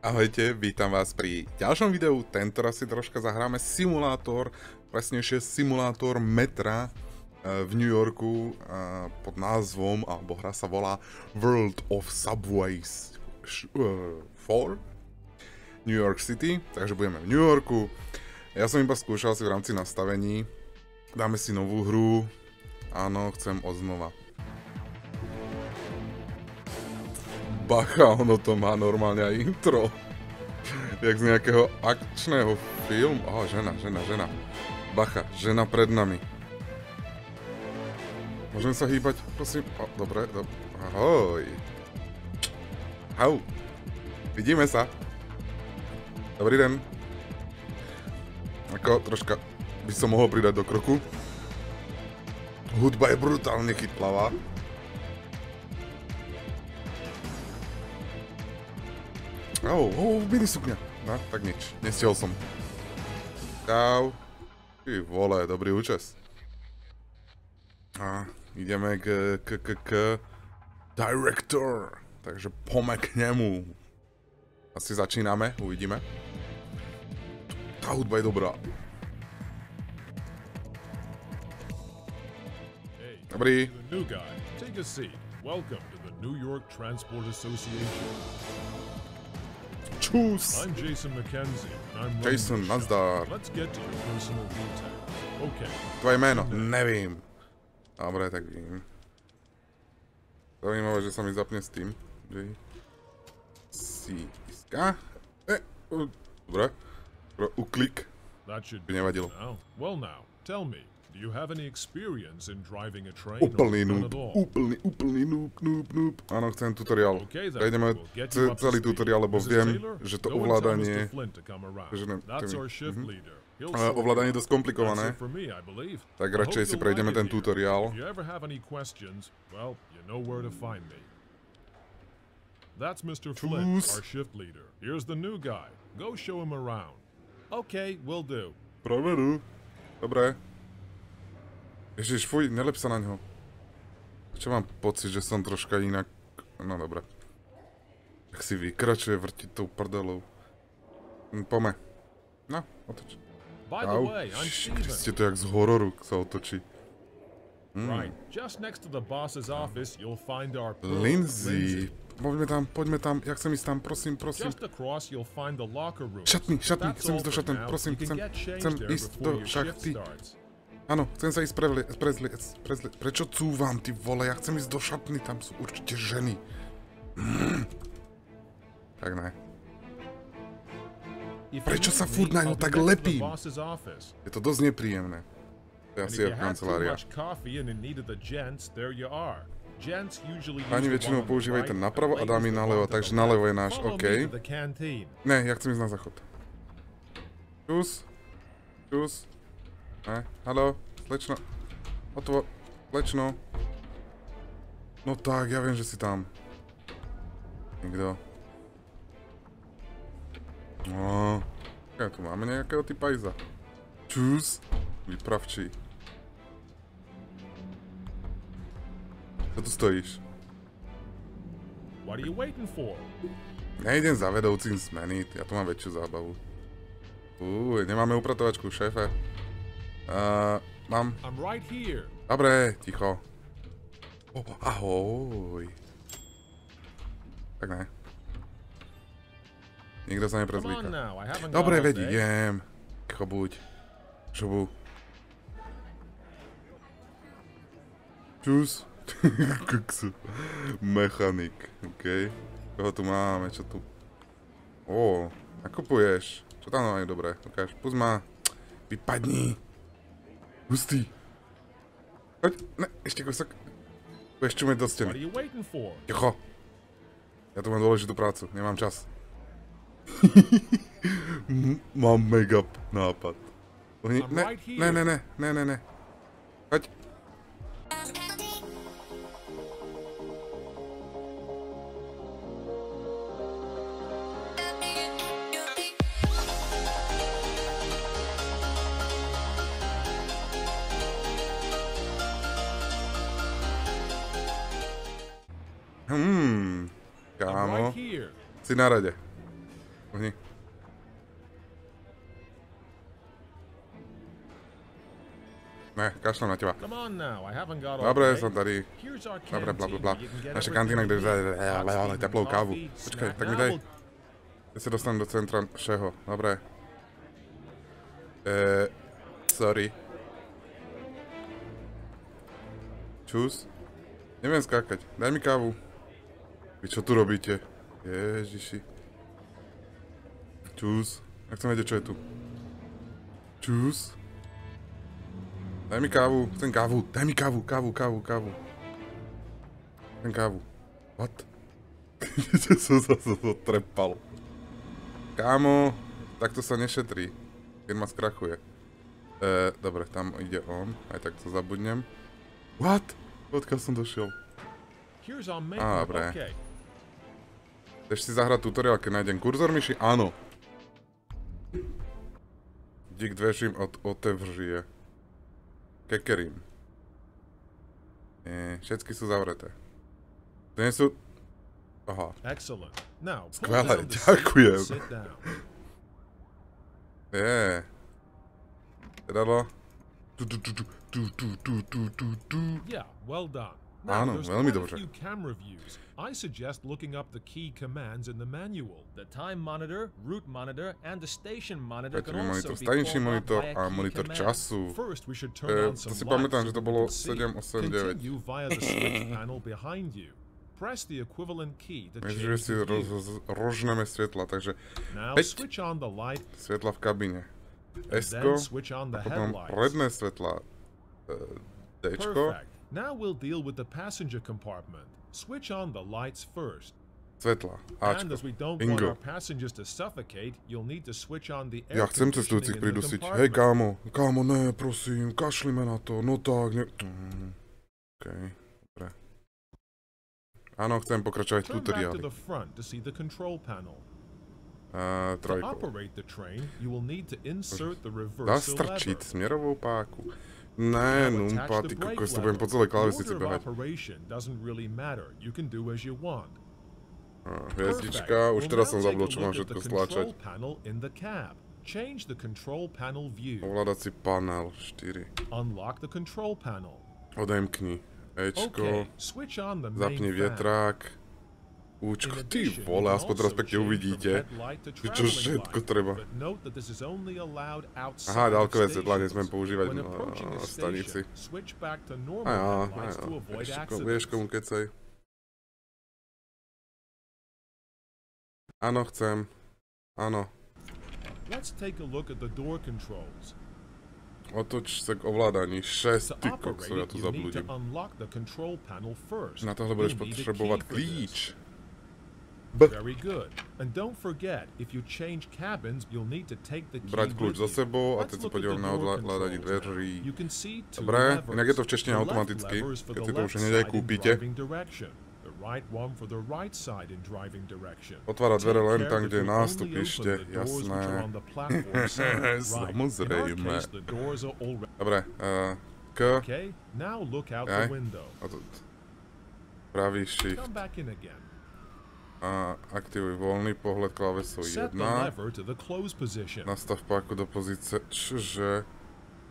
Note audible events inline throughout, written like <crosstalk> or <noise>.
Ahojte, vítam vás pri ďalšom videu. Tento raz si troška zahráme simulátor, presnejšie simulátor metra eh, v New Yorku eh, pod názvom, alebo hra sa volá World of Subways 4 eh, New York City, takže budeme v New Yorku. Ja som iba skúšal si v rámci nastavení, dáme si novú hru, áno, chcem oznova. Bacha, ono to má normálne aj intro. Jak z nejakého akčného filmu. Aha, žena, žena, žena. Bacha, žena pred nami. Môžem sa hýbať, prosím? O, dobre, dobre. Ahoj. Hau. Vidíme sa. Dobrý den. Ako troška by som mohol pridať do kroku. Hudba je brutálne chytlavá. Oh, oh, sukňa. No, tak nič. Nestiel som. Čau. Ty vole, dobrý účes. A ideme k, k, k, k Director. Takže pome k nemu. Asi začíname, uvidíme. Tá hudba je dobrá. Dobrý. The New York Transport Association. Čus! I'm Jason McKenzie. I'm Jason, nazdar. Let's get to your personal detail. Okay. Tvoje meno? Nevím. Dobre, tak vím. Zaujímavé, že sa mi zapne s tým. J. C. Iska. E, dobre. Uklik. By nevadilo. Well now, tell me, Do you have any experience in driving a train úplný noob, úplný, úplný noob, noob, noob. Áno, chcem tutoriál. Prejdeme celý tutoriál, lebo viem, že to ovládanie... Že ne, mm-hmm. ovládanie je dosť komplikované. Tak radšej si prejdeme ten tutoriál. That's Mr. Flint, our shift leader. Here's the new guy. Go show him around. Okay, will do. Provedu. Dobre. Ježiš, fuj, nelep sa na ňo. Čo mám pocit, že som troška inak... No dobre. Tak si vykračuje, vrti tou prdelou. Hm, pome. No, otoč. Au, Kriste, to jak z hororu sa otočí. Mm. Lindsay. Poďme tam, poďme tam, ja chcem ísť tam, prosím, prosím. Šatný, šatný, chcem ísť do šatný, prosím, chcem, chcem ísť do šachty. Áno, chcem sa ísť prevliec, prezliec, prezliec. Prečo cúvam, ty vole? Ja chcem ísť do šatny, tam sú určite ženy. Mm. Tak ne. Prečo sa furt na ňu tak lepím? Je to dosť nepríjemné. To je asi jeho kancelária. Pani väčšinou používajú ten napravo a dámy nalevo, takže nalevo je náš, OK. Ne, ja chcem ísť na záchod. Čus. Čus. Ne, halo, slečno. Otvor, slečno. No tak, ja viem, že si tam. Nikto. No, ja tu máme nejakého typa Iza. Čus, vypravčí. Čo tu stojíš? What are you waiting for? Nejdem za vedoucím zmeny, ja tu mám väčšiu zábavu. Uj, nemáme upratovačku, šéfe. Uh, mám... Dobre, ticho. Oh, ahoj. Tak ne. Nikto sa neprezlíka. Dobre, vediem. Ticho buď. Žubu. Čus. <laughs> Kuksu. Mechanik, okej. Okay. Koho tu máme, čo tu? Ó, nakupuješ. Čo tam máme dobre? Ukáž, pust ma. Vypadni. Hustý. Poď, ne, ešte kúsok. Budeš čumeť do steny. Ticho. Ja tu mám dôležitú prácu, nemám čas. <laughs> mám mega nápad. Ne, ne, ne, ne, ne, ne, ne. Si na rade. Uhni. Ne, kašlem na teba. Dobre, som tady. Dobre, bla bla bla. Naša kantína, kde ale teplou kávu. Počkaj, tak mi daj. Ja sa dostanem do centra všeho. Dobre. Eee, sorry. Čus. Neviem skákať. Daj mi kávu. Vy čo tu robíte? Ježiši. Čus. Ja chcem vedieť, čo je tu. Čus. Daj mi kávu, chcem kávu, daj mi kávu, kávu, kávu, kávu. Chcem kávu. What? Kde <laughs> som sa trepal. Kámo, takto sa nešetrí. Firma skrachuje. E, dobre, tam ide on, aj tak to zabudnem. What? Odkiaľ som došiel? Á, dobre. Chceš si zahrať tutoriál, keď nájdem kurzor myši? Áno. Dík dveřím od otevřie. Kekerim. Nie, všetky sú zavreté. To nie sú... Aha. Skvelé, ďakujem. Je. Tu, tu, tu, tu, tu, tu, tu, tu, tu, tu. Yeah, well done. Áno, veľmi dobre. I suggest looking up the key commands in the manual. The time monitor, route monitor, and the station monitor can also be staničný monitor a monitor času. First, we should turn on some to si pamätám, že to bolo 7, 8, 9. Continue via the switch <laughs> panel behind you. Press the equivalent key to change si roz, rožneme svetla, takže 5 svetla v kabine. S-ko, a potom predné svetla D-čko. Now we'll deal with the passenger compartment. Switch on the lights first. Svetla. Ačko. Ingo. Ja chcem cestujúcich pridusiť. Hej, kámo. Kámo, ne, prosím, kašlime na to. No tak, ne... Mm. OK, dobre. Áno, chcem pokračovať v tutoriáli. Uh, trojkou. Dá strčiť smerovou páku. Ne, numpa, ty kokos, to budem po celej klávesnici behať. Hviezdička, už teraz som zabudol, čo mám všetko stláčať. Ovládací panel 4. Odemkni. Ečko. Zapni vietrák. Účko, ty vole, aspoň teraz pekne uvidíte, čo všetko treba. Aha, ďalkové svetla nesmiem používať na stanici. A ja, a ja, ešte, vieš komu kecej. Áno, chcem. Áno. Otoč sa k ovládaní. 6, ty kokso, ja tu zabludím. Na tohle budeš potrebovať klíč. Very good. And don't forget, if you change cabins, you'll need to take the key Brať kľúč za sebou a teď sa podívam na ovládanie dverí. Dobre, inak je to v češtine automaticky, keď si to už hneď aj kúpite. Otvára dvere len tam, kde je nástupište, jasné. <laughs> Samozrejme. Dobre, uh, K. Aj. Pravý shift a aktivuj voľný pohľad klávesou 1. Nastav páku do pozície, čože?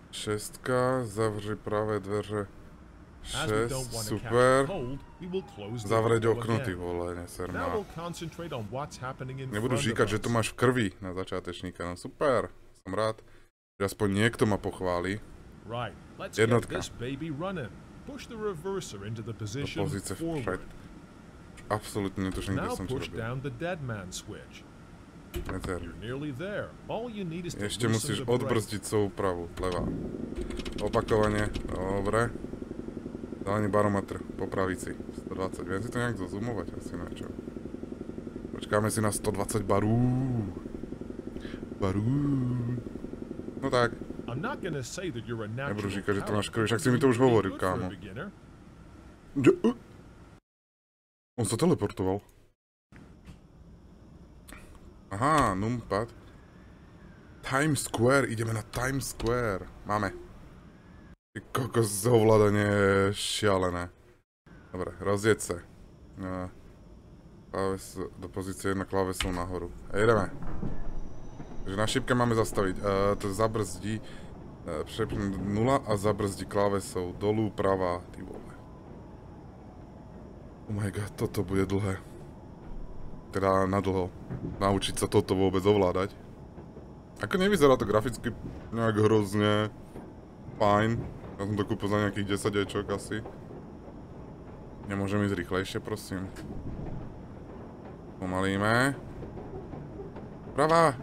Šestka, zavři pravé dveře. 6, super. Zavrieť okno, ty vole, neser ma. Nebudú žíkať, že to máš v krvi na začiatečníka. No super, som rád, že aspoň niekto ma pochváli. Jednotka. Do pozície vpred. Absolútne netuším, kde som čo robil. Enter. Ešte musíš odbrzdiť súpravu, leva. Opakovanie, dobre. Zelený barometr, po pravici, 120. Viem si to nejak zoomovať, asi na čo. Počkáme si na 120 barú. Barú. No tak. Nebudú říkať, že to máš krvi, však si mi to už hovoril, kámo. On sa teleportoval. Aha, numpad. Times Square, ideme na Times Square. Máme. Ty kokos, ovládanie je šialené. Dobre, rozjeď sa. No. Kláves, do pozície 1 klávesou nahoru. A jedeme. Takže na šipke máme zastaviť. Uh, to zabrzdí uh, přepne 0 a zabrzdí klávesou dolu, pravá, ty. Oh my god, toto bude dlhé. Teda na dlho. Naučiť sa toto vôbec ovládať. Ako nevyzerá to graficky nejak hrozne fajn. Ja som to kúpil za nejakých 10 ečok asi. Nemôžem ísť rýchlejšie, prosím. Pomalíme. Pravá!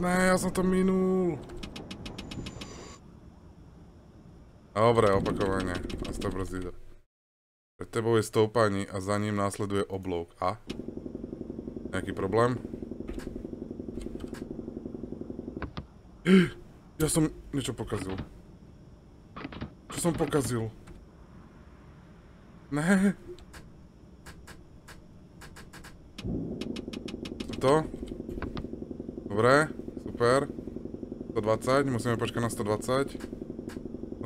Ne, ja som to minul. Dobre, opakovane. Nastav brzdidlo. Pred tebou je stoupanie a za ním následuje oblouk. A? Nejaký problém? <gasps> Ja som niečo pokazil. Čo som pokazil? Ne. To? Dobre, super. 120, musíme počkať na 120.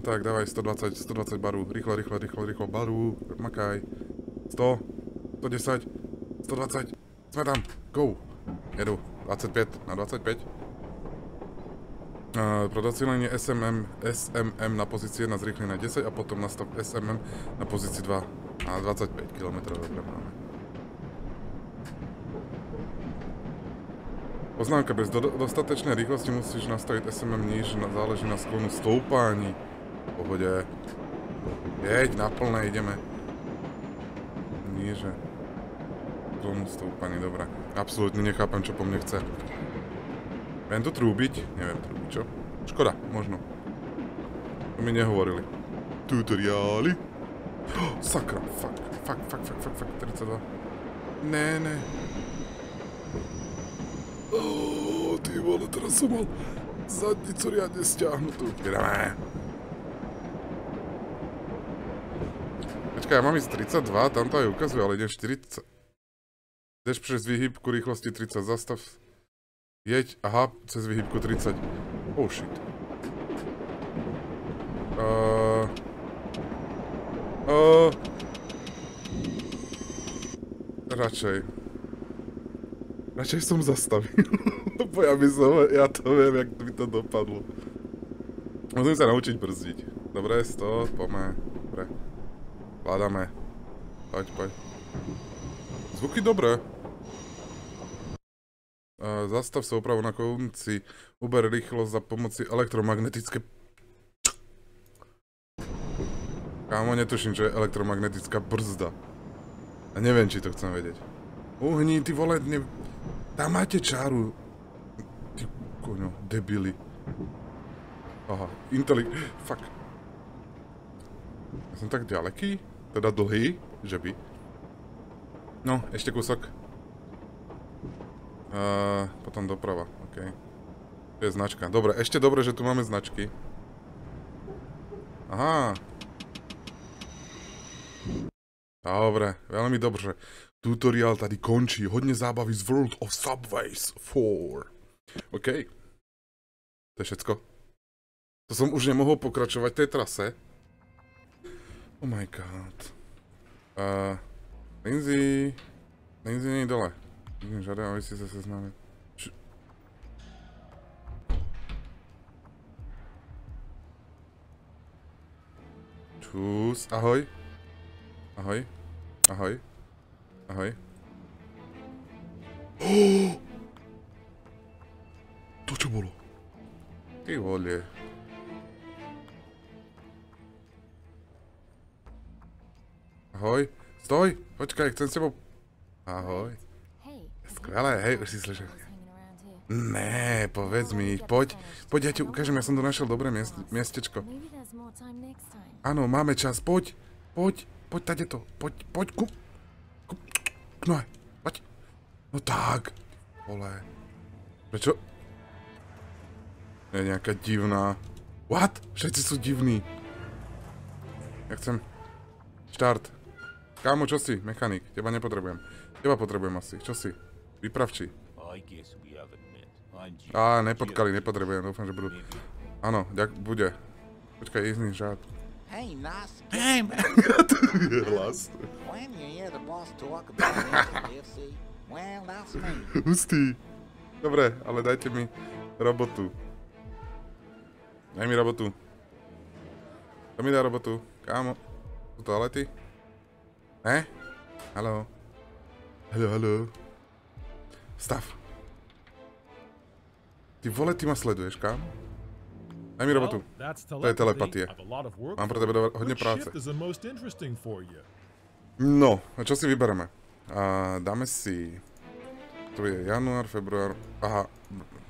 Tak, dávaj 120, 120 baru. Rýchlo, rýchlo, rýchlo, rýchlo, baru. Makaj. 100, 110, 120. Sme tam, go. Jedu, 25 na 25. Uh, pro docílenie SMM, SMM na pozícii 1 zrýchli na 10 a potom nastav SMM na pozícii 2 a 25 km máme. Poznámka, bez do dostatečnej rýchlosti musíš nastaviť SMM níž, na, záleží na sklonu stoupání. Pohode. Jeď, na plné ideme. Níže. Sklonu stoupání, dobré. Absolutne nechápem, čo po mne chce. Viem to trúbiť? Neviem trúbiť, čo? Škoda, možno. To mi nehovorili. Tutoriály. Oh, sakra, fuck, fuck, fuck, fuck, fuck, fuck, 32. Ne, ne. Oh, ty vole, teraz som mal zadnicu riadne stiahnutú. Ideme. Počkaj, ja mám ísť 32, tam to aj ukazuje, ale idem 40. Ideš přes výhybku rýchlosti 30, zastav. Jeď, aha, cez výhybku 30. Oh shit. Uh, uh, radšej. Radšej som zastavil, <laughs> lebo ja by som, ja to viem, jak by to dopadlo. Musím sa naučiť brzdiť. Dobre, 100, pome, dobre. Vládame. Poď, poď. Zvuky dobré. Uh, zastav sa opravu na konci. Uber rýchlosť za pomoci elektromagnetické... Kámo, netuším, čo je elektromagnetická brzda. A neviem, či to chcem vedieť. Uhni, ty vole, ne... Tam máte čáru. Ty koňo, debili. Aha, inteli... Fuck. Ja som tak ďaleký? Teda dlhý? Že by. No, ešte kúsok. Uh, potom doprava, OK. To je značka. Dobre, ešte dobre, že tu máme značky. Aha. Dobre, veľmi dobře. Tutoriál tady končí. Hodně zábavy z World of Subways 4. OK. To je všetko. To som už nemohol pokračovať tej trase. Oh my god. Uh, Lindsay... Lindsay nie dole. Vidím, žiadam, aby si sa seznámil. Č... Čus, ahoj. Ahoj. Ahoj. Ahoj. Oh! <gasps> To čo bolo? Ty vole. Ahoj. Stoj, počkaj, chcem s tebou... Ahoj. Skvelé, hej, už si slyšel. Ne, povedz mi, poď, poď, ja ti ukážem, ja som tu našiel dobré miest, miestečko. Áno, máme čas, poď, poď, poď tady to, poď, poď, ku... ku... No, poď. No tak, vole. Prečo? Je nejaká divná... What? Všetci sú divní. Ja chcem... Štart. Kámo, čo si? Mechanik. Teba nepotrebujem. Teba potrebujem asi. Čo si? Vypravči. Á, nepotkali, nepotrebujem. Dúfam, že budú... Áno, ďak, bude. Počkaj, izný žád. Hej, nás. Hej, man. <laughs> je hlas. when you hear the boss talk about KFC, well, that's me. Hustý. Dobre, ale dajte mi robotu. Daj mi robotu. To mi dá robotu. Kámo. Sú toalety? Ne? Haló. Haló, haló. Stav. Ty vole, ty ma sleduješ, kámo? Daj mi robotu. To je telepatie. Mám pre tebe hodne práce. No, a čo si vybereme? A dáme si... Tu je január, február... Aha,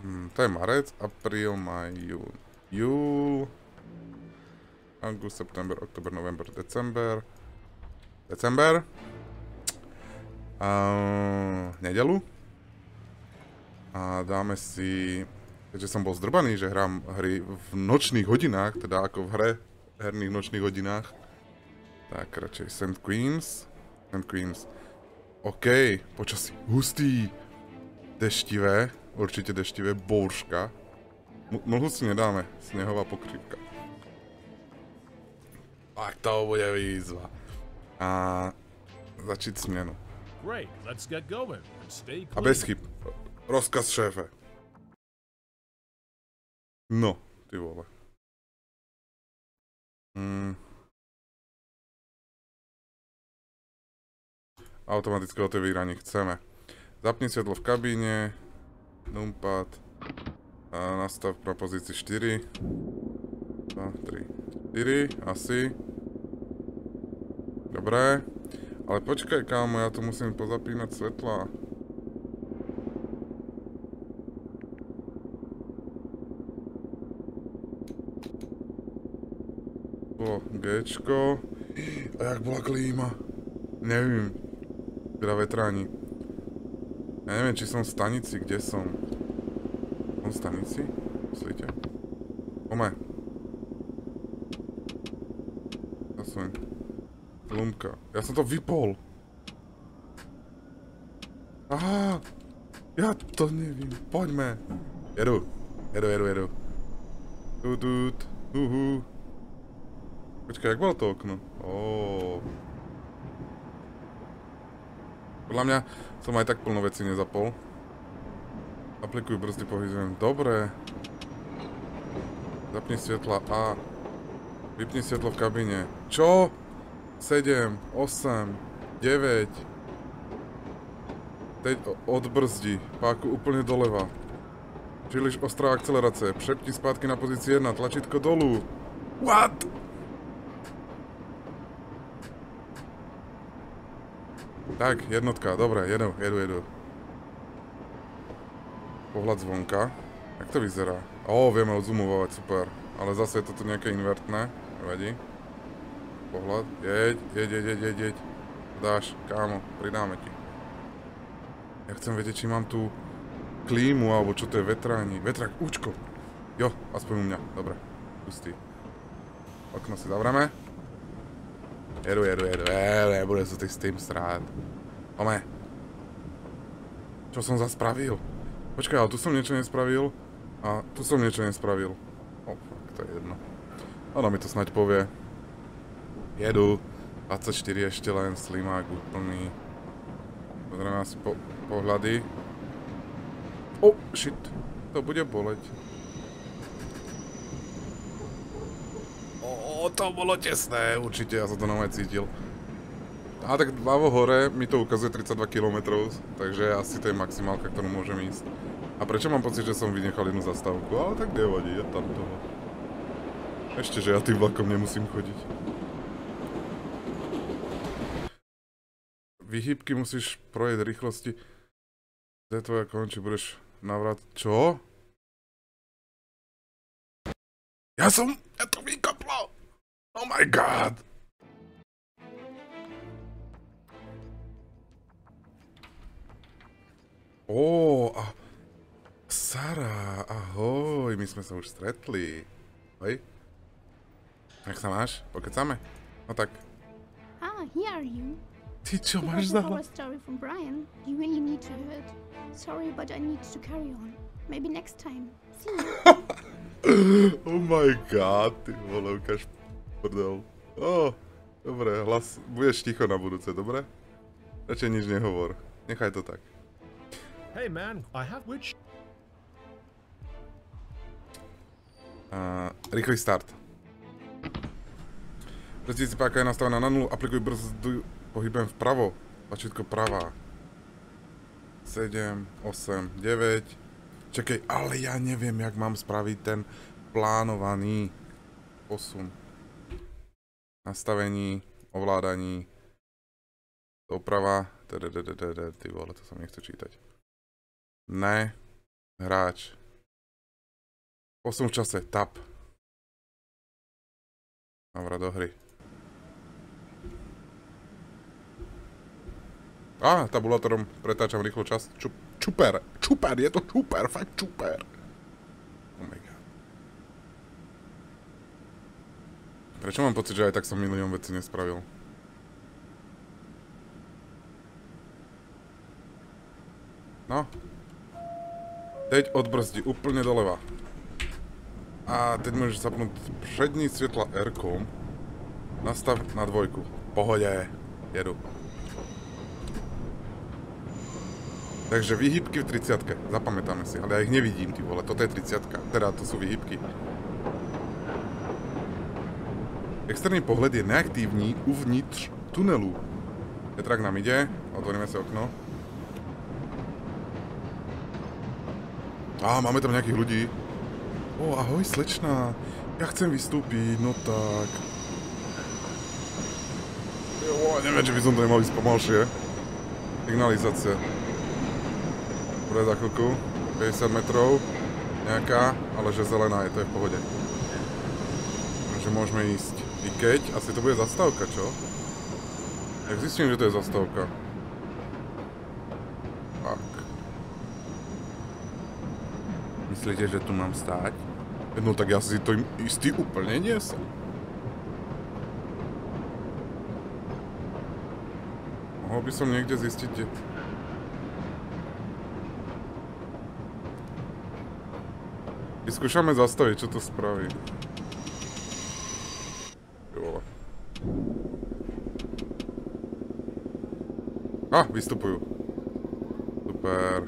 hm, to je marec, apríl, maj, jún. Júl... August, september, oktober, november, december. December. Uh, nedelu. A dáme si keďže som bol zdrbaný, že hrám hry v nočných hodinách, teda ako v hre herných nočných hodinách, tak radšej St. Queens. St. Queens. OK, počasí hustý, deštivé, určite deštivé, bouřka. Mlhu si nedáme, snehová pokrývka. Tak to bude výzva. A začít směnu. A bez chyb. Rozkaz šéfe. No, ty vole. Mm. Automatické otevíranie chceme. Zapni svetlo v kabíne. Numpad. A nastav na pozícii 4. 2, 3, 4, asi. Dobré. Ale počkaj, kámo, ja tu musím pozapínať svetla. bolo Gčko. A jak bola klíma? Nevím. Teda vetráni. Ja neviem, či som v stanici, kde som. Som v stanici? Myslíte? Ome. Zasuň. Lumka. Ja som to vypol. Aha. Ja to nevím. Poďme. Jedu. Jedu, jedu, jedu. Tudut. Uhu. Počkaj, jak bolo to okno? Óóó. Podľa mňa som aj tak plno veci nezapol. Aplikuj brzdy, pohyzujem. Dobre. Zapni svetla A. Vypni svetlo v kabíne. Čo? 7, 8, 9. Teď odbrzdi. Páku úplne doleva. Príliš ostrá akcelerácia. Přepni zpátky na pozícii 1. Tlačítko dolu. What? Tak, jednotka, dobre, jedu, jedu, jedu. Pohľad zvonka. Jak to vyzerá? Ó, vieme odzumovať, super. Ale zase je to nejaké invertné, nevadí. Pohľad, jeď, jeď, jeď, jeď, jeď, jeď. Dáš, kámo, pridáme ti. Ja chcem vedieť, či mám tu klímu, alebo čo to je vetráni. Vetrák, účko. Jo, aspoň u mňa, dobre. Pustý. Okno si zavráme. Jedu, jedu, jedu, jedu, nebude sa tých s srát. Ome. Čo som zaspravil? Počkaj, ale tu som niečo nespravil. A tu som niečo nespravil. O, fuck, to je jedno. Ono mi to snaď povie. Jedu. 24 ešte len, slimák úplný. Pozrieme asi po, pohľady. O, oh, shit. To bude boleť. to bolo tesné, určite, ja som to nové cítil. A tak ľavo hore mi to ukazuje 32 km, takže asi to je maximálka, ktorú môžem ísť. A prečo mám pocit, že som vynechal jednu zastávku? Ale tak nevadí, je tam toho. Ešte, že ja tým vlakom nemusím chodiť. Vyhýbky musíš projeť rýchlosti. Je tvoja konči, budeš navrat... Čo? Ja som... Ja to vykoplo! Oh my god! Ó, a... Sara, ahoj, my sme sa už stretli. Hej? Jak sa máš? Pokecáme? No tak. Ah, here are you. Ty čo máš za story from Brian. You really need to hear it. Sorry, but I need to carry on. Maybe next time. See you. <laughs> oh my god, ty vole, ukáž prdel. Oh, Dobre, hlas, budeš ticho na budúce, dobre? Radšej nič nehovor. Nechaj to tak. Hey man, I have which... Uh, rýchly start. Si páka je nastavená na nulu, aplikuj brzdu pohybem vpravo. Tlačítko pravá. 7, 8, 9. Čakaj, ale ja neviem, jak mám spraviť ten plánovaný posun. Nastavení, ovládaní, doprava, ty vole, to sa mi nechce čítať. Ne, hráč. Posun v čase, tap. Dobre, do hry. Á, tabulátorom pretáčam rýchlo čas. Ču, čuper, čuper, je to čuper, fakt čuper. Oh my god. Prečo mám pocit, že aj tak som milión veci nespravil? No. Teď odbrzdi úplne doleva. A teď môžeš zapnúť přední svetla R-kom. Nastav na dvojku. Pohode. Jedu. Takže výhybky v 30 zapamätáme si, ale ja ich nevidím, ty vole, toto je 30 teda to sú výhybky. Externý pohled je neaktívny uvnitř tunelu. Tetrak nám ide, otvoríme si okno. Á, máme tam nejakých ľudí. O, ahoj slečná, ja chcem vystúpiť, no tak. Jo, neviem, či by som to nemal ísť pomalšie. Signalizácia. Dobre, za chvíľku. 50 metrov. Nejaká, ale že zelená je, to je v pohode. Takže môžeme ísť. I keď, asi to bude zastávka, čo? Jak zistím, že to je zastávka? Tak. Myslíte, že tu mám stáť? No tak ja si to istý úplne nie som. Mohol by som niekde zistiť, kde... Vyskúšame zastaviť, čo to spraví. Vole. A, vystupujú. Super.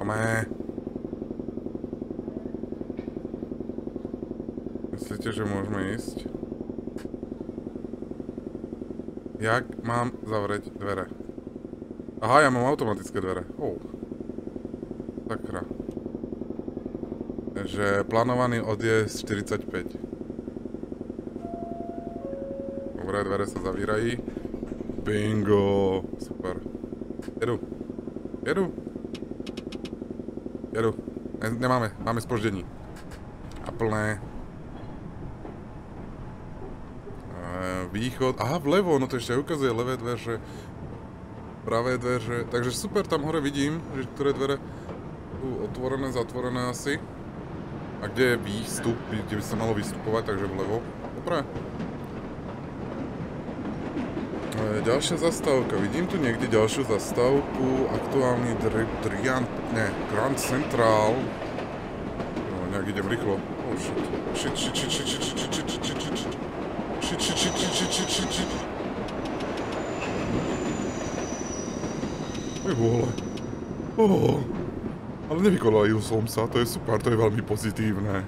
Pome. Myslíte, že môžeme ísť? Jak mám zavrieť dvere? Aha, ja mám automatické dvere. Oh. Sakra. Že plánovaný odjezd 45. Dobre, dvere sa zavírají. Bingo. Super. Jedu. Jedu. Jedu. Ne, nemáme, máme spoždení. A plné. E, východ. Aha, vlevo, no to ešte ukazuje levé dveře pravé dveře. Takže super, tam hore vidím, že ktoré dvere sú otvorené, zatvorené asi. A kde je výstup, kde by sa malo vystupovať, takže vlevo. Dobre. E, ďalšia zastávka. Vidím tu niekde ďalšiu zastávku. Aktuálny dri, Driant, ne, Grand Central. No, nejak idem rýchlo. Oh shit. Shit, shit, shit, shit, shit, shit, shit, shit, shit, shit, shit, shit, shit, shit, shit, shit, shit, shit. Oj vole. Oh, ale nevykolajil som sa, to je super, to je veľmi pozitívne.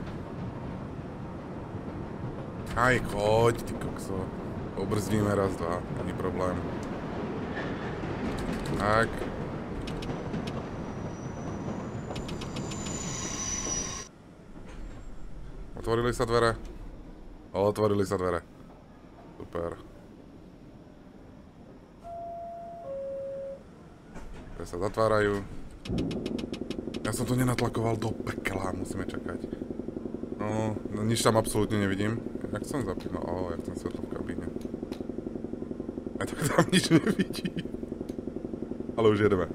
Aj choď, ty kokso. Obrzdíme raz, dva, není problém. Tak. Otvorili sa dvere? Otvorili sa dvere. Sa zatvárajú. Ja som to nenatlakoval do pekla, musíme čakať. No, no nič tam absolútne nevidím. Jak som zapil? No, oh, jak som svetlo v kabíne. A tak tam nič nevidí. Ale už jedeme.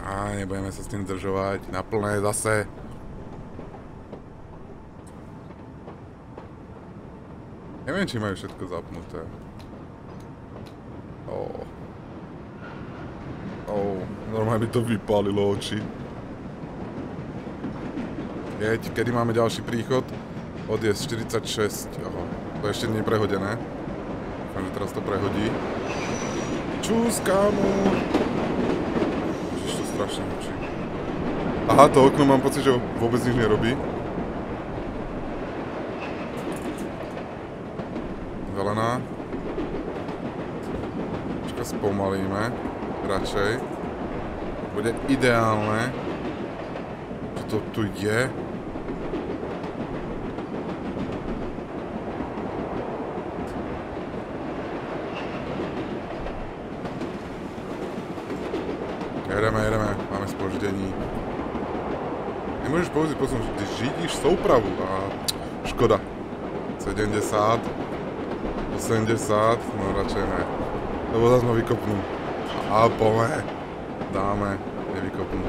Á, nebudeme sa s tým zdržovať. Na plné zase. Neviem, či majú všetko zapnuté. Oh. Oh, normálne by to vypálilo oči. Keď, kedy máme ďalší príchod? Odjesť 46. Aha, to ešte nie je prehodené. Dúfam, že teraz to prehodí. Čus, kámo! Ježiš, to strašne mučí. Aha, to okno mám pocit, že vôbec nič nerobí. Zelená. Počka spomalíme. Radšej. Bude ideálne. Čo to tu je? Jedeme, jedeme, máme spoždení. Nemôžeš použiť že ty židíš soupravu a škoda. 70, 80, no radšej ne. Lebo zase ma vykopnú. A pome. Dáme, nevykopnú.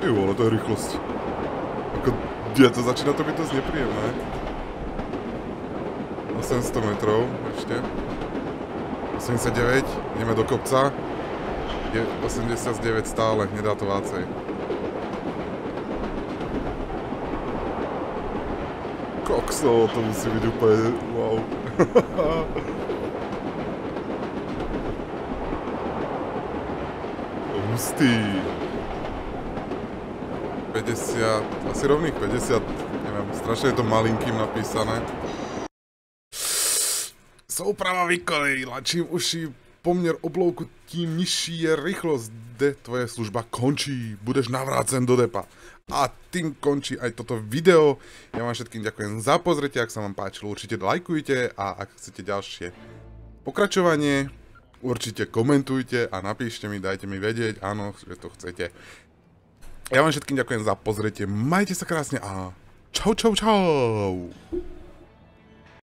Ty vole, to je rýchlosť. Ako, je to začína to byť dosť nepríjemné. 800 metrov ešte. 89, ideme do kopca je 89 stále, nedá to vácej. Kokso, to musí byť úplne wow. <laughs> Hustý. 50, asi rovných 50, neviem, strašne je to malinkým napísané. Souprava vykonejila, čím uši poměr oblouku, tím nižší je rychlost, kde tvoje služba končí. Budeš navrácen do depa. A tým končí aj toto video. Ja vám všetkým ďakujem za pozretie, ak sa vám páčilo, určite lajkujte a ak chcete ďalšie pokračovanie, určite komentujte a napíšte mi, dajte mi vedieť, áno, že to chcete. Ja vám všetkým ďakujem za pozretie, majte sa krásne a čau čau čau!